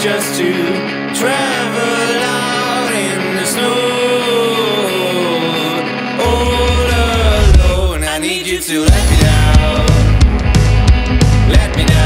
just to travel out in the snow all alone. I need you to let me down. Let me down.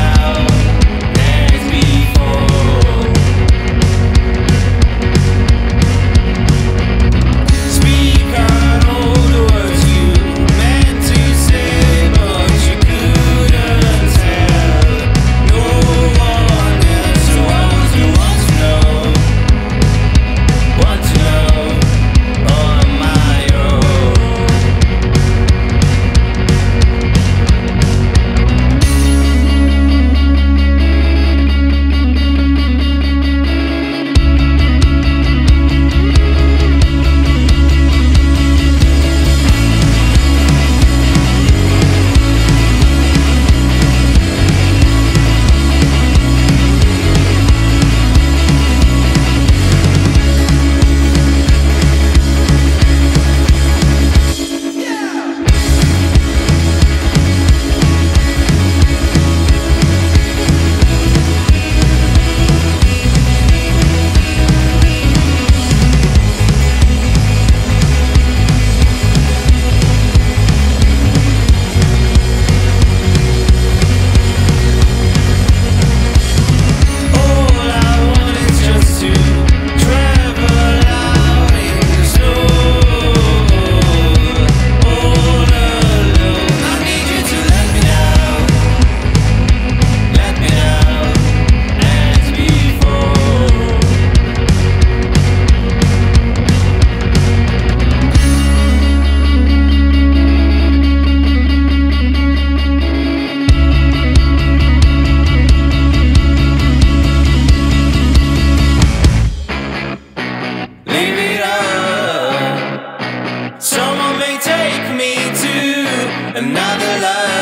Another love.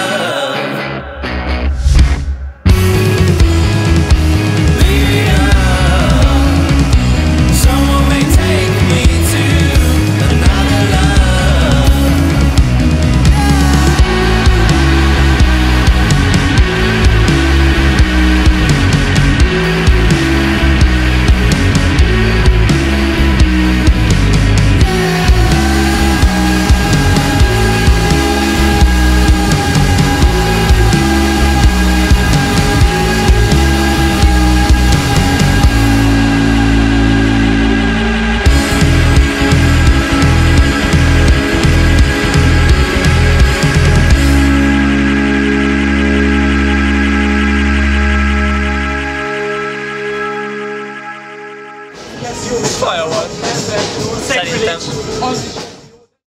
Fireworks. Sacrilege.